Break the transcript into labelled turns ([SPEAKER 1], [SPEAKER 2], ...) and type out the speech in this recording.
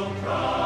[SPEAKER 1] so proud.